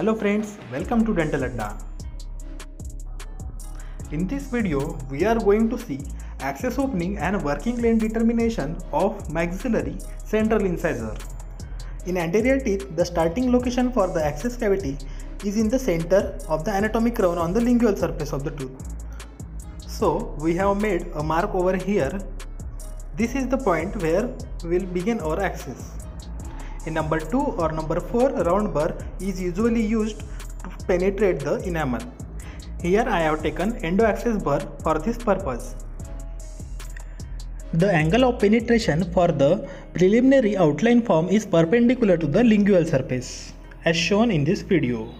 Hello friends, welcome to Dental Adda. In this video, we are going to see access opening and working length determination of maxillary central incisor. In anterior teeth, the starting location for the access cavity is in the center of the anatomic crown on the lingual surface of the tooth. So, we have made a mark over here. This is the point where we will begin our access. A number 2 or number 4 round burr is usually used to penetrate the enamel. Here I have taken endo access burr for this purpose. The angle of penetration for the preliminary outline form is perpendicular to the lingual surface as shown in this video.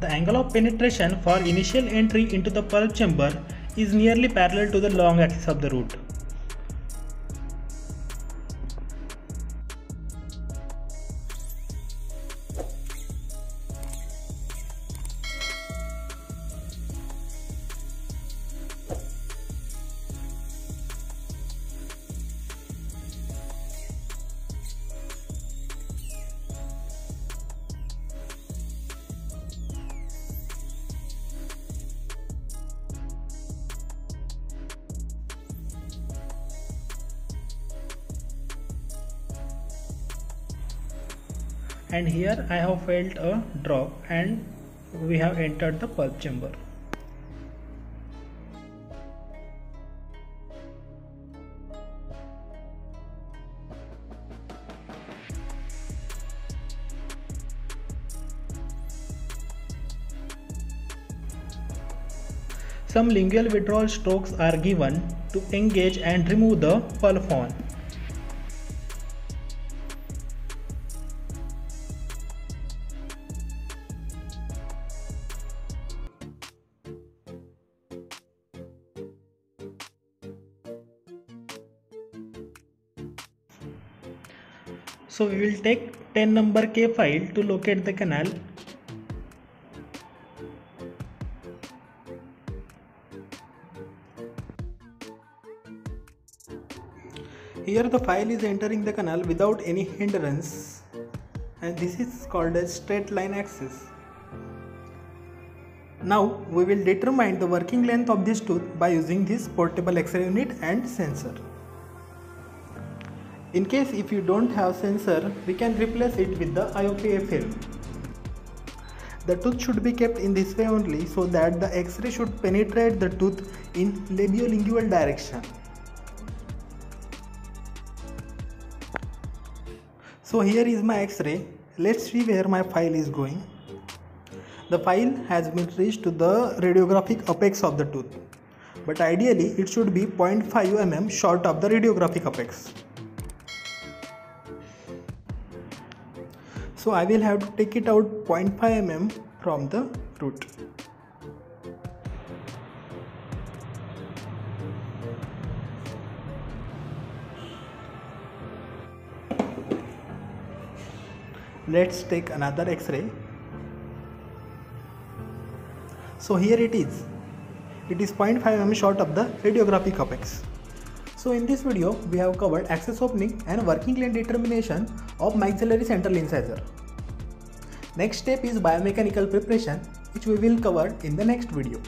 The angle of penetration for initial entry into the pulp chamber is nearly parallel to the long axis of the root. And here I have felt a drop and we have entered the pulp chamber. Some lingual withdrawal strokes are given to engage and remove the pulp horn. So we will take 10 number K file to locate the canal. Here the file is entering the canal without any hindrance and this is called as straight line access. Now we will determine the working length of this tooth by using this portable X-ray unit and sensor. In case if you don't have sensor, we can replace it with the IOPA film. The tooth should be kept in this way only so that the X-ray should penetrate the tooth in labiolingual direction. So here is my X-ray. Let's see where my file is going. The file has been reached to the radiographic apex of the tooth. But ideally it should be 0.5 mm short of the radiographic apex. So I will have to take it out 0.5 mm from the root. Let's take another x-ray. So here it is. It is 0.5 mm short of the radiographic apex. So in this video, we have covered access opening and working length determination of maxillary central incisor. Next step is biomechanical preparation which we will cover in the next video.